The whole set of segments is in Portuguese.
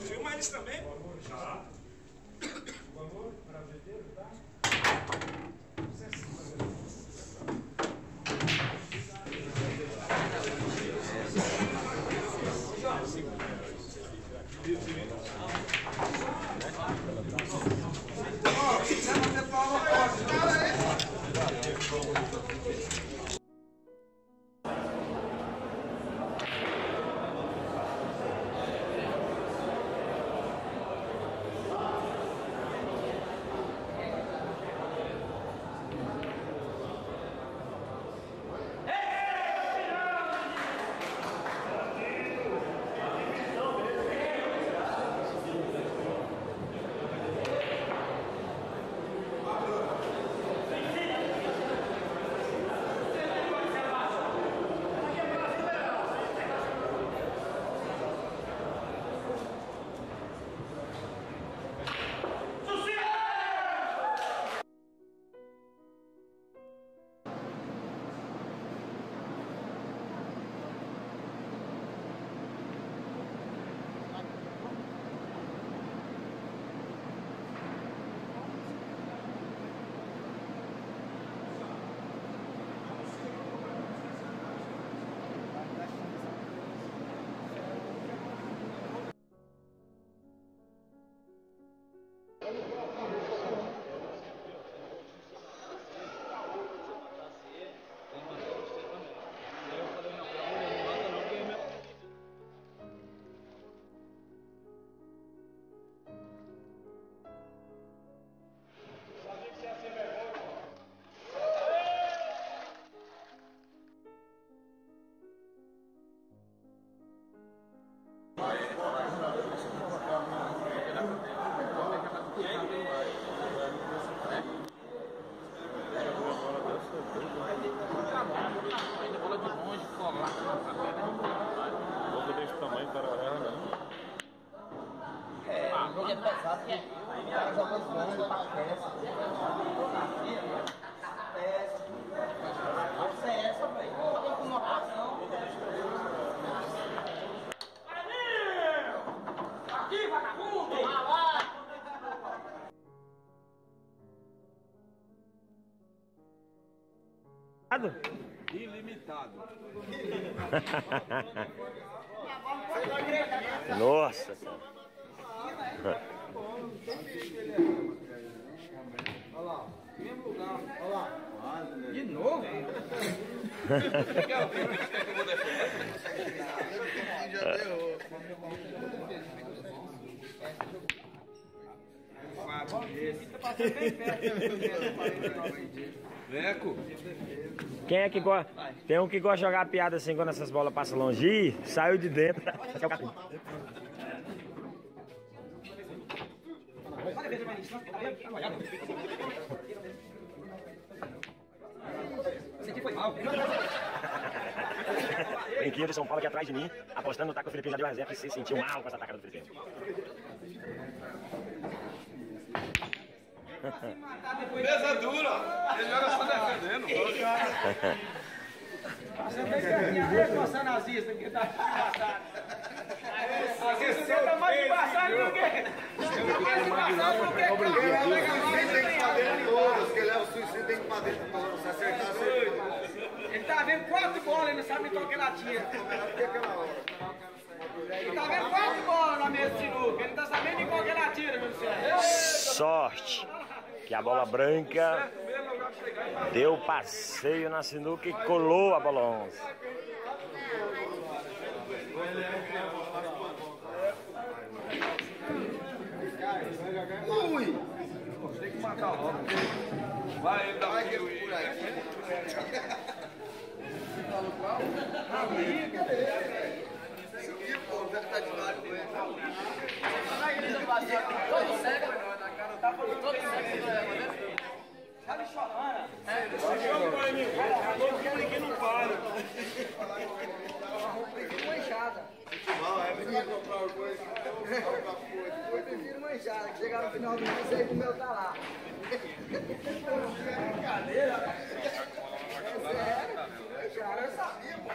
Filma eles também? Já. Jogo é pesado, porque o cara joga longe pra peça. Essa é essa, velho. Tem mesmo lugar. Olha. De novo? Leco. Quem é que gosta? Tem um que gosta de jogar piada assim quando essas bolas passam longe. Ih, saiu de dentro. É o capim. Brinquinho do São Paulo aqui atrás de mim, apostando no taco, o Felipe já deu a reserva e se sentiu mal com essa tacada do Felipe. Mesa dura. Ele joga só defendendo. Você tem que ganhar com essa nazista que tá embaçado. Nazista você tá mais embaçado do que. Você tá mais embaçado do que. Tem que fazer todas, que o suicídio tem que fazer você acertar. Ele tá vendo quatro bolas, ele não sabe qual que ela tira. Ele tá vendo quatro bolas na mesa de sinuca, ele não tá sabendo nem qual que ela tira, meu senhor. Sorte que a bola branca deu passeio na sinuca e colou a bola 11. Tem que matar logo. Vai, dá um juiz. Todo cego, tá falando todo cego, né? Tá me chamando. Ninguém não para. Manchada. Mal, é pra comprar uma coisa. Eu manchada, que chegar no final do mês e sei que o meu tá lá. Brincadeira, É sério, manchada, eu sabia, pô.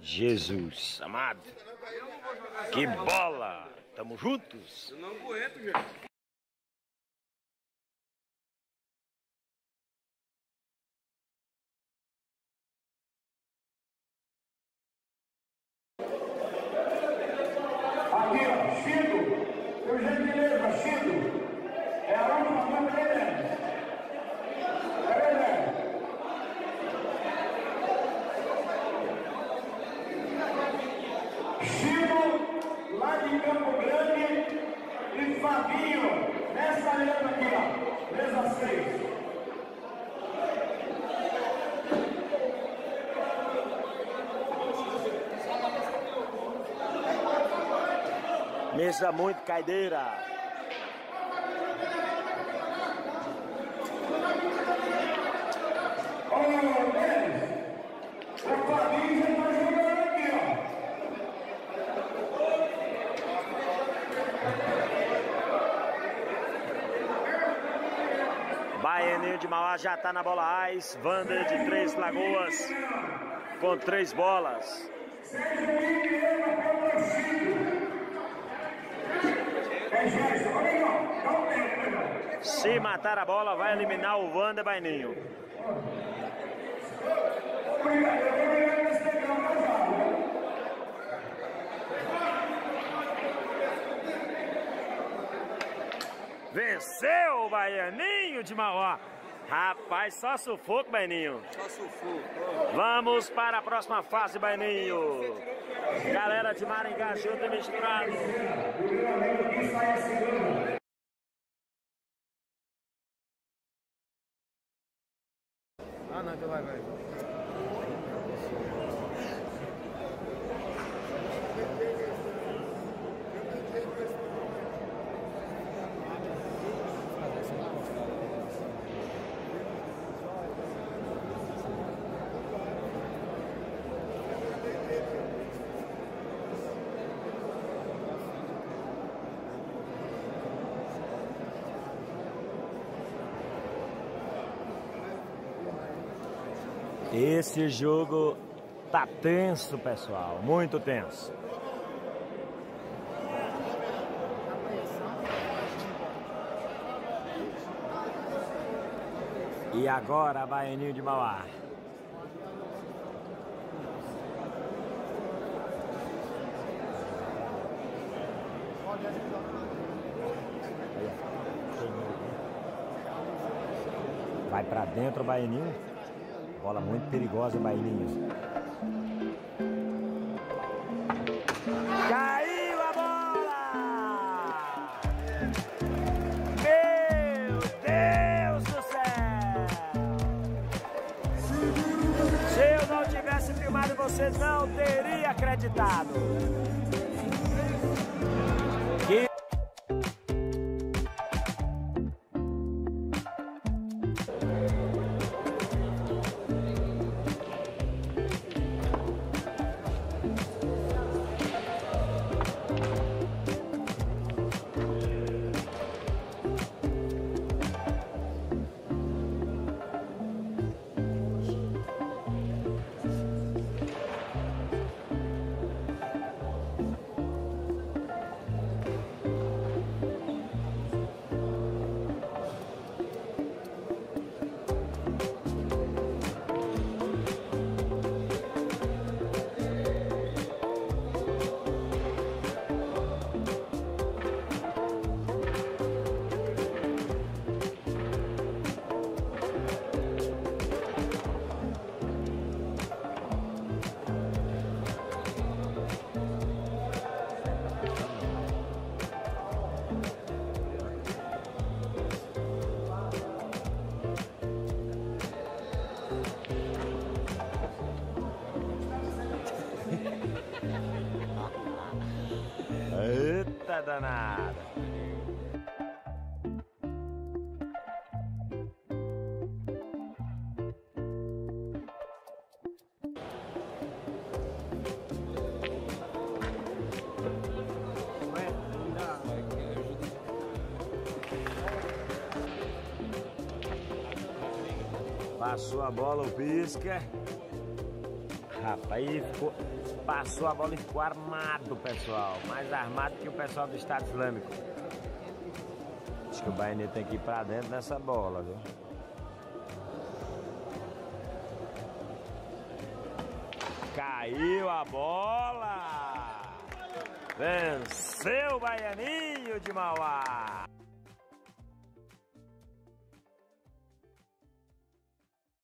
Jesus amado. Que bola! Tamo juntos? Eu não aguento, gente. Chico. É a última Chico, lá de Campo Grande. E Fabinho, nessa mesa aqui. Mesa 6. Mesa muito caideira. Ô, Denis, o Fabinho já tá jogando aqui, ó. Baianinho de Mauá já tá na bola Ice. Vander de Três Lagoas com três bolas. Se matar a bola, vai eliminar o Vander Baininho. O Baianinho de Mauá. Rapaz, só sufoco, Baininho. Só sufoco. Vamos para a próxima fase, Baininho. Galera de Maringá junto e misturado. Esse jogo tá tenso, pessoal. Muito tenso. E agora, Baianinho de Mauá. Vai pra dentro Baianinho. Bola muito perigosa, Baianinho. Caiu a bola! Meu Deus do céu! Se eu não tivesse filmado, você não teria acreditado. Danada. Passou a bola, o pisca. rapaz, ficou, passou a bola e ficou armado, pessoal. Mais armado que o pessoal do Estado Islâmico. Acho que o Bahia tem que ir pra dentro dessa bola, viu? Caiu a bola! Venceu o Baianinho de Mauá!